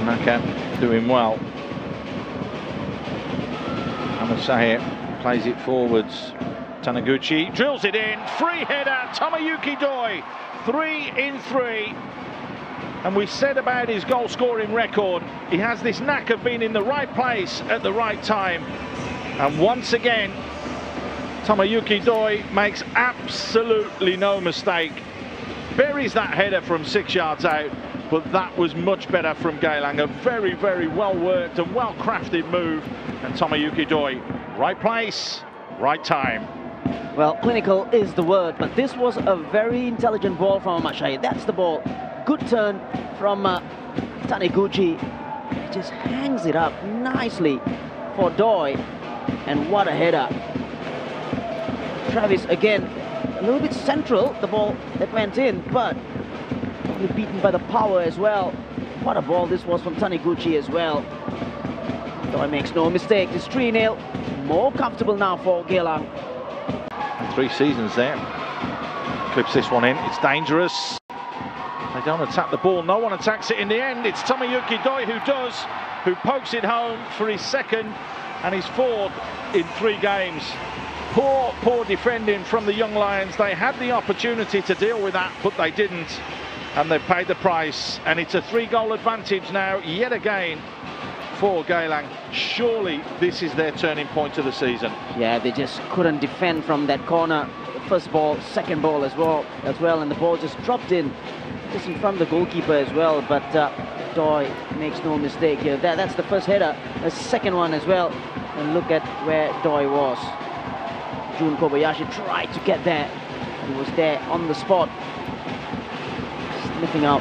Tanaka doing well. Hamasahe plays it forwards. Taniguchi drills it in. Free header. Tomoyuki Doi. Three in three. And we said about his goal scoring record, he has this knack of being in the right place at the right time. And once again, Tomoyuki Doi makes absolutely no mistake. Buries that header from six yards out, but that was much better from Geylang. A very, very well worked and well crafted move. And Tomoyuki Doi, right place, right time. Well, clinical is the word, but this was a very intelligent ball from Mashai. That's the ball. Good turn from uh, Taniguchi. He just hangs it up nicely for Doi. And what a header. Travis again, a little bit central, the ball that went in, but beaten by the power as well. What a ball this was from Taniguchi as well. Doi makes no mistake. It's 3-0. More comfortable now for Geylang. Three seasons there. Clips this one in. It's dangerous. They don't attack the ball. No one attacks it in the end. It's Tomoyuki Doi who does, who pokes it home for his second and his fourth in three games. Poor, poor defending from the Young Lions. They had the opportunity to deal with that, but they didn't. And they've paid the price. And it's a three-goal advantage now, yet again, for Geylang. Surely this is their turning point of the season. Yeah, they just couldn't defend from that corner. First ball, second ball as well, as well, and the ball just dropped in, just in front of the goalkeeper as well. But uh, Doi makes no mistake here. That, that's the first header, the second one as well. And look at where Doi was. Jun Kobayashi tried to get there. He was there on the spot, sniffing out.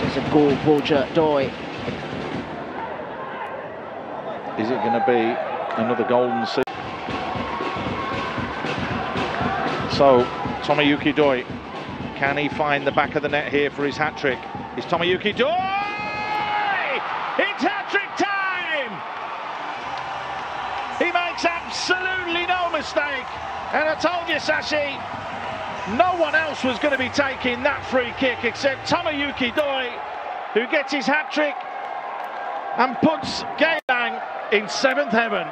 Just a goal poacher, Doi. Is it going to be another golden season? So, Tomoyuki Doi, can he find the back of the net here for his hat-trick? Is Tomoyuki Doi! It's hat-trick time! He makes absolutely no mistake. And I told you, Sashi, no one else was going to be taking that free kick except Tomoyuki Doi, who gets his hat-trick and puts Geylang in seventh heaven.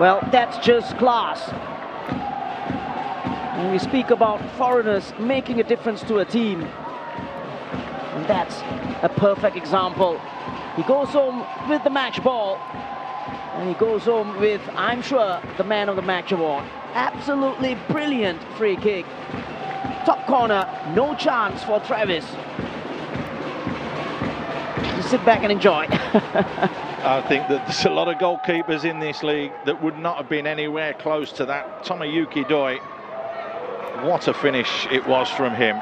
Well, that's just class. When we speak about foreigners making a difference to a team, and that's a perfect example. He goes home with the match ball, and he goes home with, I'm sure, the man of the match award. Absolutely brilliant free kick. Top corner, no chance for Travis. Sit back and enjoy. I think that there's a lot of goalkeepers in this league that would not have been anywhere close to that. Tomoyuki Doi, what a finish it was from him.